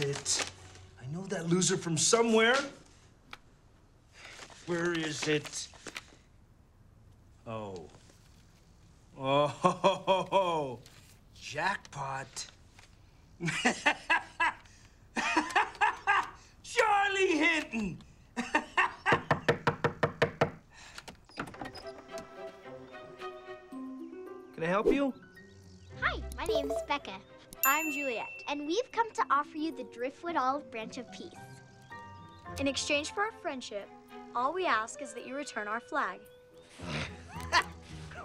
is it? I know that loser from somewhere. Where is it? Oh. Oh, jackpot. Charlie Hinton. Can I help you? Hi, my name's Becca. I'm Juliet. And we've come to offer you the Driftwood Olive Branch of Peace. In exchange for our friendship, all we ask is that you return our flag.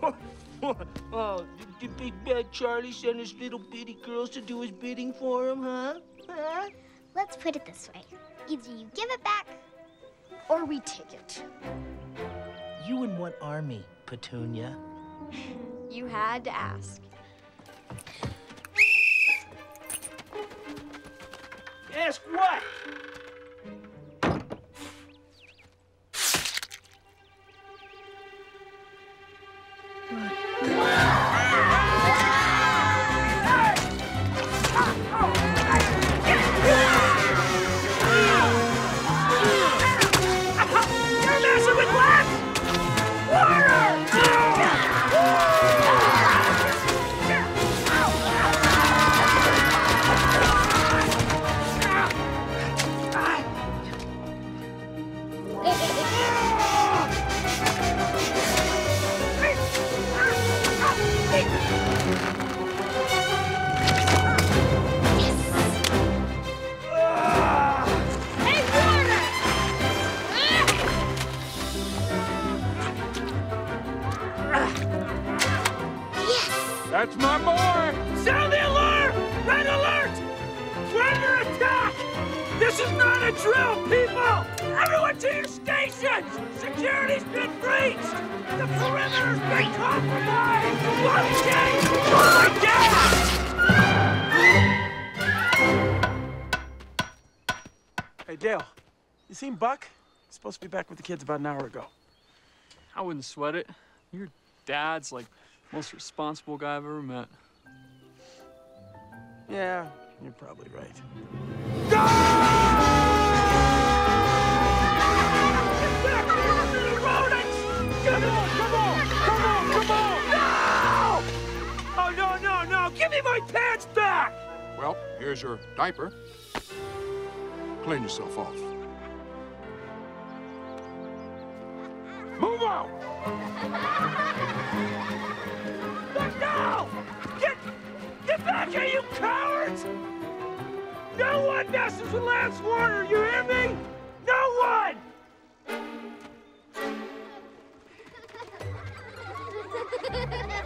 oh, did, did Big Bad Charlie send his little bitty girls to do his bidding for him, huh? Huh? Let's put it this way. Either you give it back, Or we take it. You in what army, Petunia? You had to ask. Ask what? That's my boy! Sound the alarm! Red alert! Under attack! This is not a drill, people! Everyone to your stations! Security's been breached! The perimeter's been compromised! Blockade! Oh Hey, Dale, you seen Buck? He's supposed to be back with the kids about an hour ago. I wouldn't sweat it. Your dad's like most responsible guy I've ever met. Yeah, you're probably right. Come on, come on! Come on, come on! No! Oh, no, no, no! Give me my pants back! Well, here's your diaper. Clean yourself off. Move out! No one messes with Lance Warner, you hear me? No one! yeah.